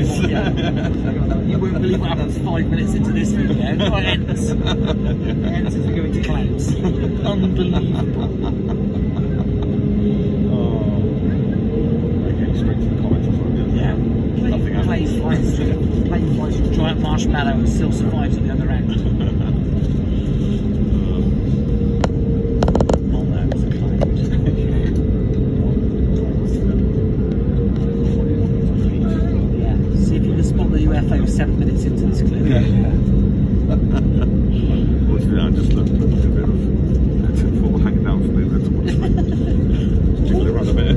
is. Yeah. you won't believe what happens five minutes into this video. Oh, it ends. It ends as we go into clouds. Unbelievable. Oh. Okay, to the comments or something. Yeah. Nothing Plane, through, plane flies giant marshmallow and still survives at the other end. UFO seven minutes into this clip. Yeah. Fortunately, I just looked at a bit of tinfoil hanging down from the lens watch. Just jiggle around a bit.